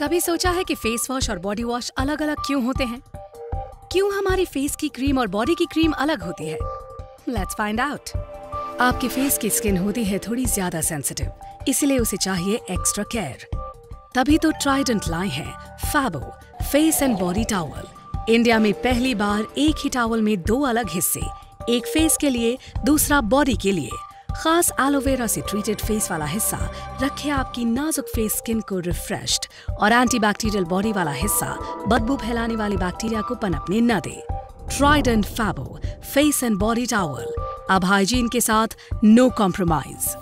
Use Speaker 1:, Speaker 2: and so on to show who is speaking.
Speaker 1: कभी सोचा है कि फेस वॉश और बॉडी वॉश अलग अलग क्यों होते हैं? क्यों हमारी फेस की क्रीम और बॉडी की क्रीम अलग होती है? लेट्स फाइंड आउट आपके फेस की स्किन होती है थोड़ी ज़्यादा सेंसिटिव इसलिए उसे चाहिए एक्स्ट्रा केयर तभी तो ट्राइडेंट लाए हैं Fabo face and body towel India में पहली बार एक ही टॉवल में दो अलग हिस्से, एक फेस के लिए, दूसरा बॉडी के लिए. खास एलोवेरा से ट्रीटेड फेस वाला हिस्सा रखे आपकी नाजुक फेस स्किन को रिफ्रेश्ड और एंटीबैक्टीरियल बॉडी वाला हिस्सा बदबू फैलाने वाली बैक्टीरिया को पनपने न दे। Trident Fabo face and body towel अब हाइजीन के साथ नो कॉम्प्रोमाइज